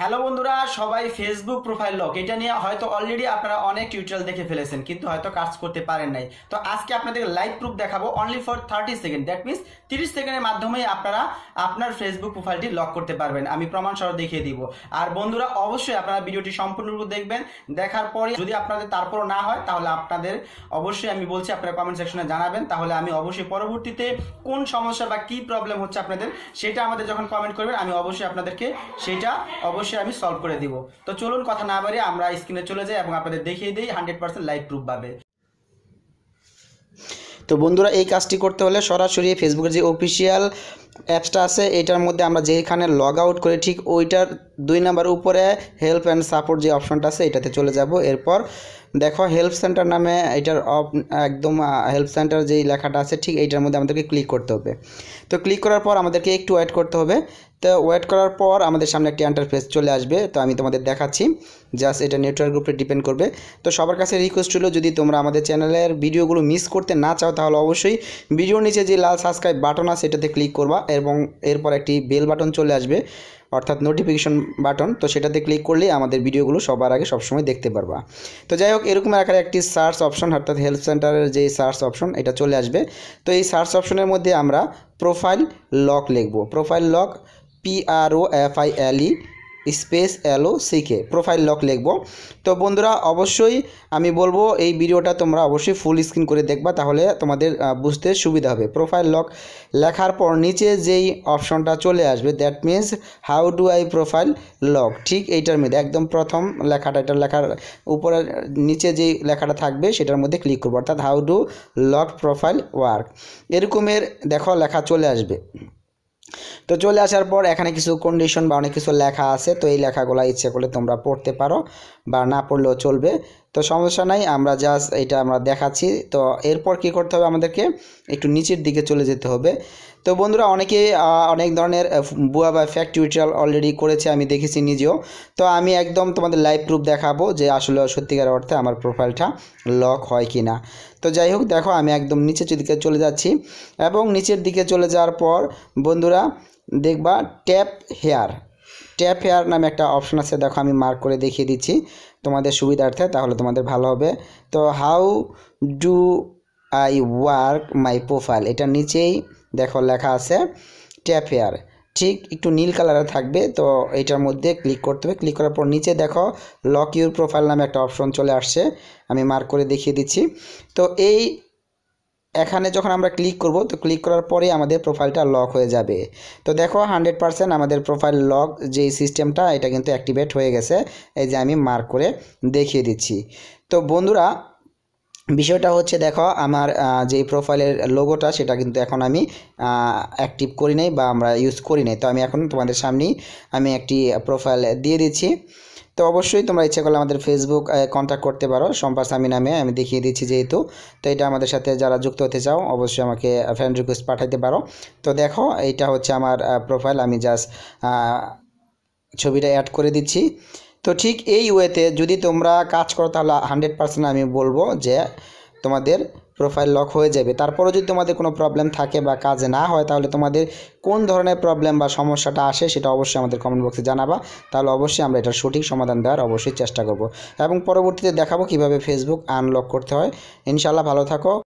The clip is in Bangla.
হ্যালো বন্ধুরা, সবাই ফেসবুক প্রোফাইল লক এটা নিয়ে হয়তো অলরেডি আপনারা অনেক টিউটোরিয়াল দেখে ফেলেছেন, কিন্তু হয়তো কাজ করতে পারেন নাই। তো আজকে আপনাদের লাইভ প্রুফ দেখাবো only for thirty second that means তিরিশ সেকেন্ডের মাধ্যমে আপনারা আপনার ফেসবুক প্রোফাইলটি লক করতে পারবেন। আমি প্রমাণ সহ দেখিয়ে দিব। আর বন্ধুরা, অবশ্যই আপনারা ভিডিওটি সম্পূর্ণরূপে দেখবেন। দেখার পরে যদি আপনাদের তারপর না হয়, তাহলে আপনাদের অবশ্যই আমি বলছি, আপনারা কমেন্ট সেকশনে জানাবেন। তাহলে আমি অবশ্যই পরবর্তীতে কোন সমস্যা বা কি প্রবলেম হচ্ছে আপনাদের, সেটা আমাদের যখন কমেন্ট করবেন, আমি অবশ্যই আপনাদেরকে সেটা অবশ্যই আমি সলভ করে দিব। তো চলুন কথা না বাড়িয়ে আমরা স্ক্রিনে চলে যাই এবং আপনাদের দেখিয়ে দিই হান্ড্রেড পার্সেন্ট লাইভ প্রুফ পাবে তো বন্ধুরা, এই কাজটি করতে হলে সরাসরি ফেসবুকের যে অফিসিয়াল অ্যাপসটা আছে, এটার মধ্যে আমরা যেখানে লগ আউট করে, ঠিক ওইটার দুই নাম্বার উপরে হেল্প অ্যান্ড সাপোর্ট যে অপশনটা আছে, এটাতে চলে যাব। এরপর দেখো হেল্প সেন্টার নামে এটার অপ একদম হেল্প সেন্টার যেই লেখাটা আছে, ঠিক এইটার মধ্যে আমাদেরকে ক্লিক করতে হবে। তো ক্লিক করার পর আমাদেরকে একটু ওয়েট করতে হবে। তো ওয়েট করার পর আমাদের সামনে একটি ইন্টারফেস চলে আসবে। তো আমি তোমাদের দেখাচ্ছি জাস্ট এটা নেটওয়ার্ক উপরে ডিপেন্ড করবে। তো সবার কাছে রিকোয়েস্ট হলো যদি তোমরা আমাদের চ্যানেলের ভিডিওগুলো মিস করতে না চাও, তাহলে অবশ্যই ভিডিওর নিচে যে লাল সাবস্ক্রাইব বাটন আছে, এটাতে ক্লিক করবা এবং এরপর একটি বেল বাটন চলে আসবে। অর্থাৎ নোটিফিকেশন বাটন তো সেটাতে ক্লিক করলেই আমাদের ভিডিওগুলো সবার আগে সবসময় দেখতে পারবা। তো যাই হোক, এরকম আকারে একটি সার্চ অপশন অর্থাৎ হেলথ সেন্টারের যে সার্চ অপশন এটা চলে আসবে। তো এই সার্চ অপশনের মধ্যে আমরা প্রোফাইল লক লিখব। Profile lock P R O R O F I L E space L O C K profile lock লিখব। তো বন্ধুরা, অবশ্যই আমি বলব, এই ভিডিওটা তোমরা অবশ্যই ফুল স্ক্রিন করে দেখবা, তাহলে তোমাদের বুঝতে সুবিধা হবে। প্রোফাইল লক লেখার পর নিচে যেই অপশনটা চলে আসবে that means how do I profile lock ঠিক এইটার মধ্যে, একদম প্রথম লেখাটা, এটা লেখার উপরে, নিচে যেই লেখাটা থাকবে, সেটার মধ্যে ক্লিক করব। অর্থাৎ how do lock profile work এরকমের, দেখো, লেখা চলে আসবে। তো চলে আসার পর এখানে কিছু কন্ডিশন বা অনেক কিছু লেখা আছে, তো এই লেখাগুলো ইচ্ছে করলে তোমরা পড়তে পারো বা না পড়লেও চলবে। তো সমস্যা নাই, আমরা জাস্ট এটা আমরা দেখাচ্ছি। তো এরপর কি করতে হবে আমাদেরকে? একটু নিচের দিকে চলে যেতে হবে। তো বন্ধুরা, অনেকে অনেক ধরনের বুয়া বা ফ্যাক্ট টিউটোরিয়াল অলরেডি করেছে, আমি দেখেছি নিজেও। তো আমি একদম তোমাদের লাইভ প্রুফ দেখাবো যে আসলে সত্যিকার অর্থে আমার প্রোফাইলটা লক হয় কি না তো যাই হোক, দেখো, আমি একদম নিচের দিকে চলে যাচ্ছি। এবং নিচের দিকে চলে যাওয়ার পর, বন্ধুরা, দেখবা ট্যাপ হেয়ার ট্যাপ হেয়ার নামে একটা অপশন আছে, দেখো আমি মার্ক করে দেখিয়ে দিচ্ছি তোমাদের সুবিধার্থে, তাহলে তোমাদের ভালো হবে। তো how do I work my profile এটা নিচেই দেখো লেখা আছে ট্যাপ হেয়ার ঠিক একটু নীল কালারে থাকবে, তো এইটার মধ্যে ক্লিক করতে হবে। ক্লিক করার পর নিচে দেখো লক ইউর প্রোফাইল নামে একটা অপশন চলে আসছে, আমি মার্ক করে দেখিয়ে দিচ্ছি। তো এই এখানে যখন আমরা ক্লিক করব, তো ক্লিক করার পরে আমাদের প্রোফাইলটা লক হয়ে যাবে। তো দেখো হান্ড্রেড পারসেন্ট আমাদের প্রোফাইল লক যে সিস্টেমটা এটা কিন্তু অ্যাক্টিভেট হয়ে গেছে। এই যে আমি মার্ক করে দেখিয়ে দিচ্ছি। তো বন্ধুরা বিষয়টা হচ্ছে দেখো, আমার যে প্রোফাইলের লোগোটা সেটা কিন্তু এখন আমি অ্যাক্টিভ করি নাই বা আমরা ইউজ করি নাই। তো আমি এখন তোমাদের সামনেই আমি একটি প্রোফাইল দিয়ে দিচ্ছি। তো অবশ্যই তোমরা ইচ্ছা করলে আমাদের ফেসবুক কন্ট্যাক্ট করতে পারো। সম্পার সামি নামে আমি দেখিয়ে দিচ্ছি যেহেতু। তো এটা আমাদের সাথে যারা যুক্ত হতে চাও, অবশ্যই আমাকে ফ্রেন্ড রিকোয়েস্ট পাঠাইতে পারো। তো দেখো, এইটা হচ্ছে আমার প্রোফাইল আমি জাস্ট ছবিটা অ্যাড করে দিচ্ছি। তো ঠিক এই ওয়েতে যদি তোমরা কাজ করো, তাহলে হান্ড্রেড পার্সেন্ট আমি বলব যে তোমাদের প্রোফাইল লক হয়ে যাবে। তারপরেও যদি তোমাদের কোনো প্রবলেম থাকে বা কাজ না হয়, তাহলে তোমাদের কোন ধরনের প্রবলেম বা সমস্যাটা আসে সেটা অবশ্যই আমাদের কমেন্ট বক্সে জানাবা। তাহলে অবশ্যই আমরা এটার সঠিক সমাধান দেওয়ার অবশ্যই চেষ্টা করব। এবং পরবর্তীতে দেখাবো কীভাবে ফেসবুক আনলক করতে হয়। ইনশাল্লাহ ভালো থাকো।